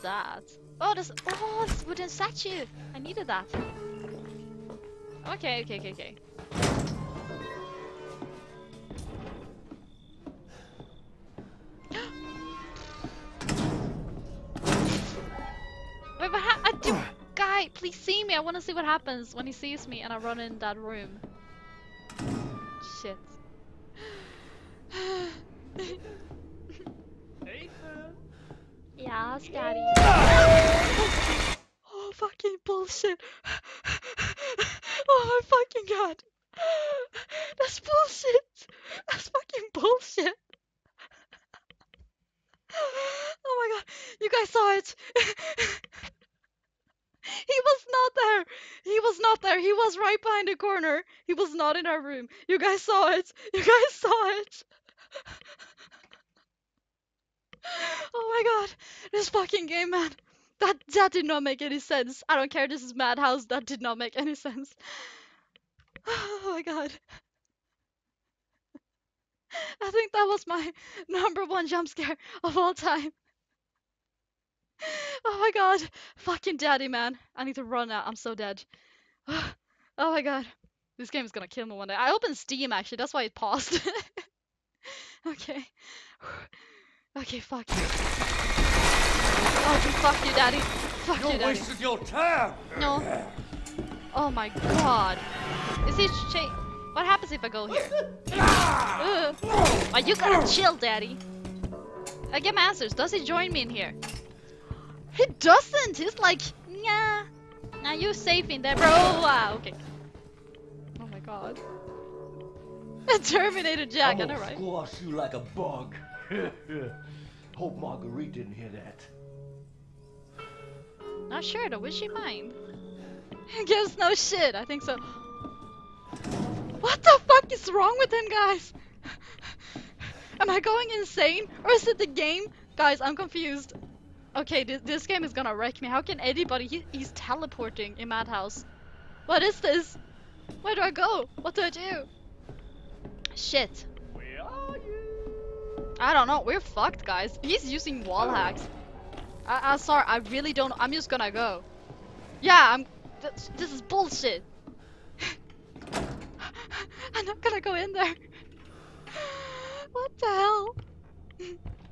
that? Oh, this. Oh, this wooden statue. I needed that. Okay, okay, okay, okay. Wait, but ha I do. Guy, please see me. I want to see what happens when he sees me and I run in that room. Shit. Yes, daddy. oh, fucking bullshit. oh my fucking god. That's bullshit. That's fucking bullshit. oh my god. You guys saw it. he was not there. He was not there. He was right behind the corner. He was not in our room. You guys saw it. You guys saw it. God. This fucking game, man. That that did not make any sense. I don't care. This is Madhouse. That did not make any sense. Oh my god. I think that was my number one jump scare of all time. Oh my god. Fucking daddy, man. I need to run out. I'm so dead. Oh my god. This game is gonna kill me one day. I opened Steam actually. That's why it paused. okay. Okay, fuck you. Okay, fuck you, daddy. Fuck you, You're daddy. wasting your time! No. Oh my god. Is he cha- What happens if I go here? Ugh. Oh, you gotta chill, daddy. I get masters. Does he join me in here? He doesn't. He's like, yeah. Now you safe in there, bro. Wow. Okay. Oh my god. A terminator Jack. I I'm know, gonna right? squash you like a bug. Hope Marguerite didn't hear that. Not sure though. Will she mind? Gives no shit. I think so. What the fuck is wrong with him, guys? Am I going insane? Or is it the game? Guys, I'm confused. Okay, this, this game is gonna wreck me. How can anybody... He, he's teleporting in Madhouse. What is this? Where do I go? What do I do? Shit. I don't know. We're fucked, guys. He's using wall hacks. I, I'm sorry. I really don't. I'm just gonna go. Yeah, I'm. This, this is bullshit. I'm not gonna go in there. What the hell?